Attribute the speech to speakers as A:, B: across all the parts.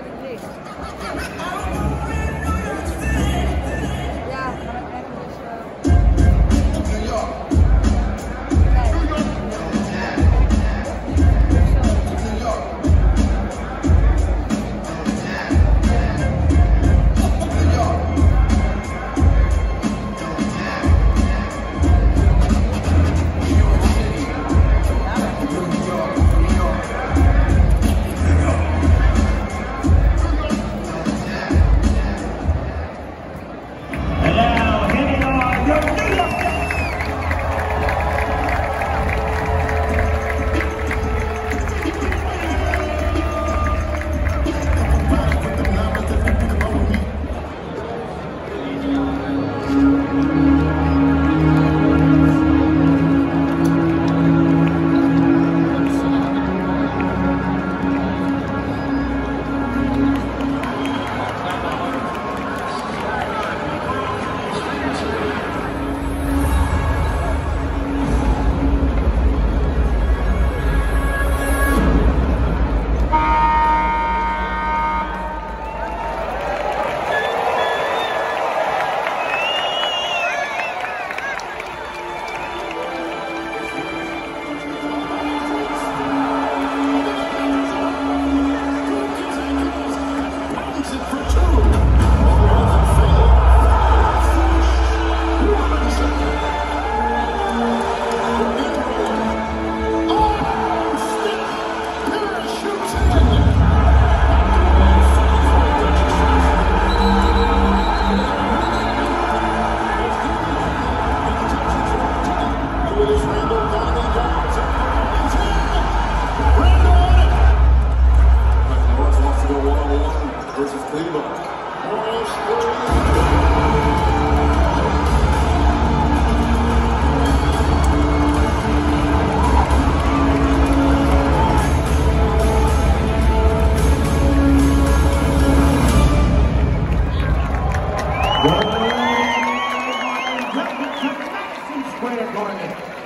A: gonna get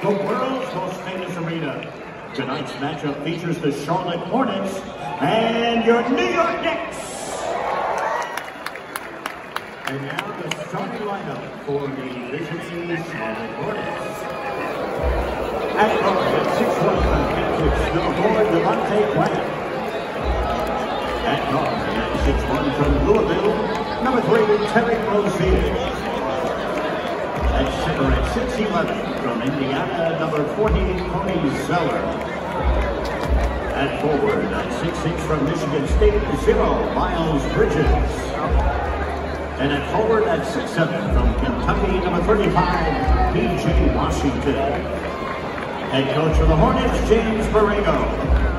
B: The world's most famous arena. Tonight's matchup features the Charlotte Hornets and your New York Knicks. And now the starting lineup for the Vision Charlotte Hornets. At at 6'1 from Kansas, number 4, Devonte' Graham. At guard at 6'1 from Louisville, number 3, Terry Rozier. At center at 6'11 from Indiana, number 40, Cody Zeller. At forward at 6'6 from Michigan State, zero, Miles Bridges. And at forward at 6'7 from Kentucky, number 35, P.J. Washington. Head coach of the Hornets, James Borrego.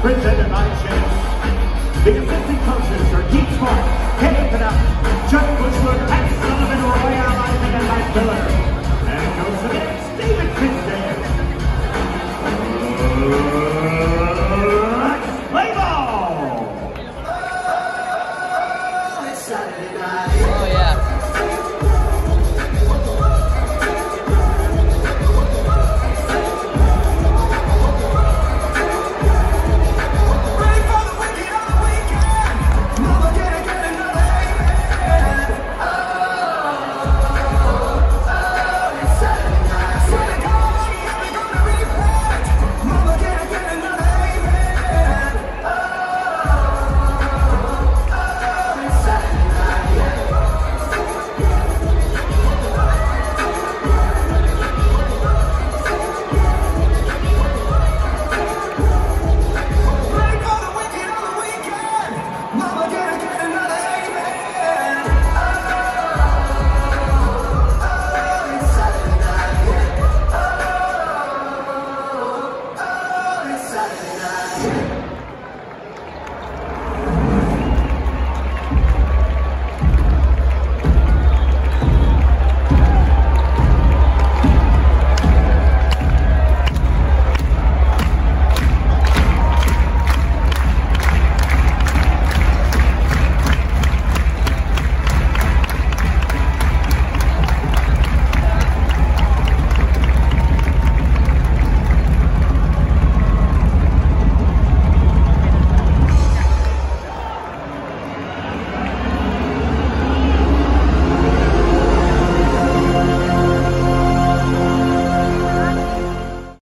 B: presented by Chase. The assistant coaches are Keith Smart, Kenny Canuck, Chuck Bushwood, Pat Sullivan, Roy Allen, and Mike Miller. And goes against David Christian. Let's play ball! Oh, it's Saturday night.